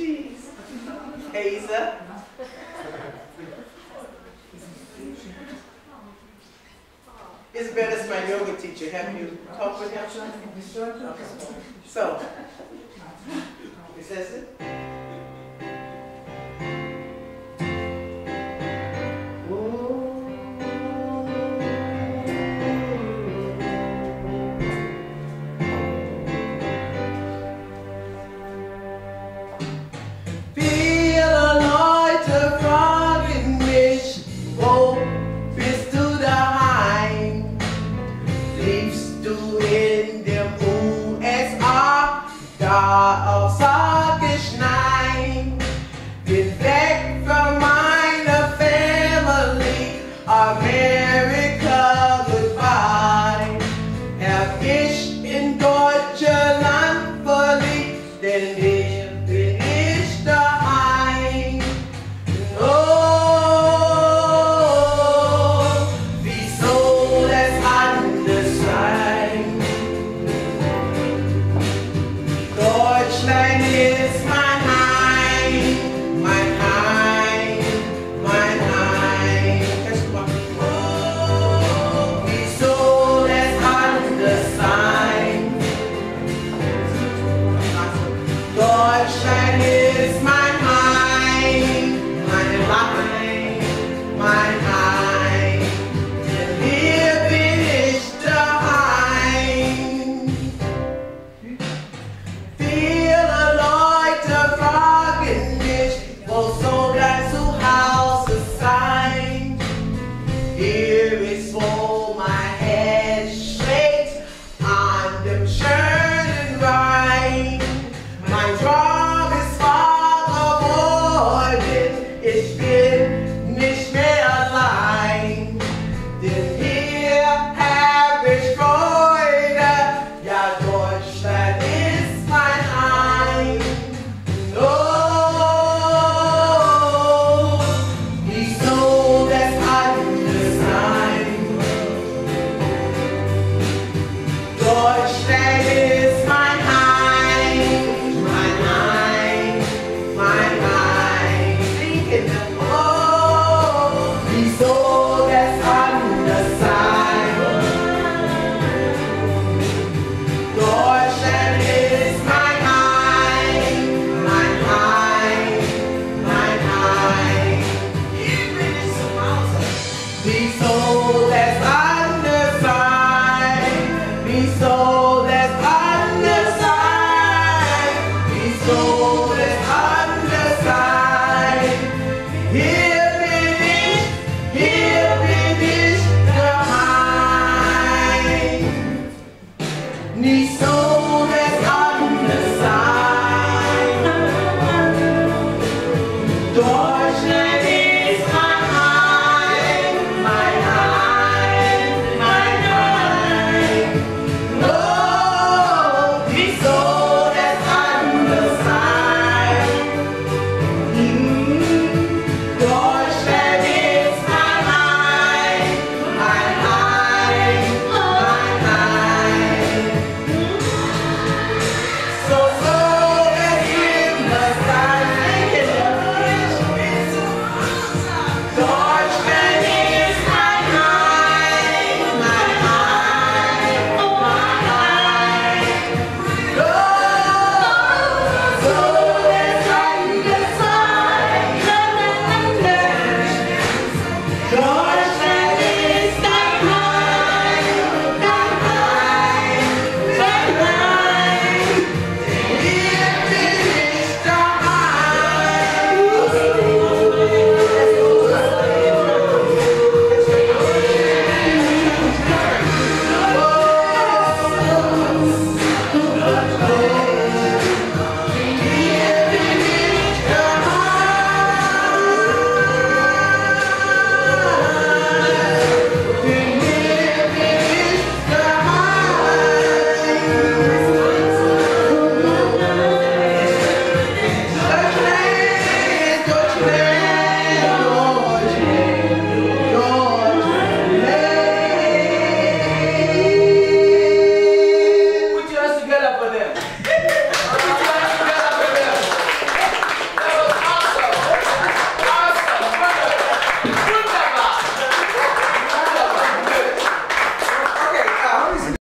cheese. Hazel. Isabella's my yoga teacher. Have you talked with him? So, it says it. shine his smile.